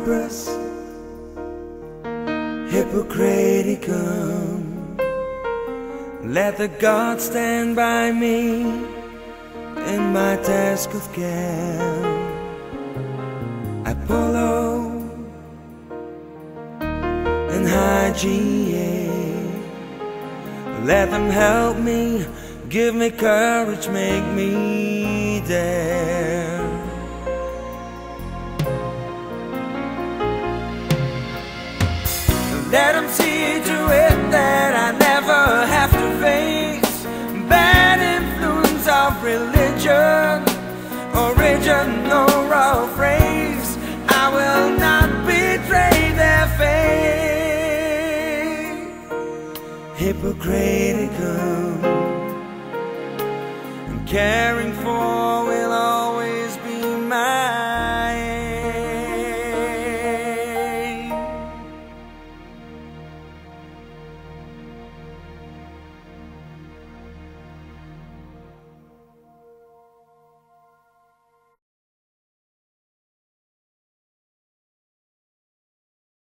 Corpus Hippocraticum let the God stand by me in my task of care. Apollo and Hygeia let them help me give me courage make me dare Let them see to it that I never have to face bad influence of religion, original or phrase. I will not betray their faith. Hippocraticum, caring for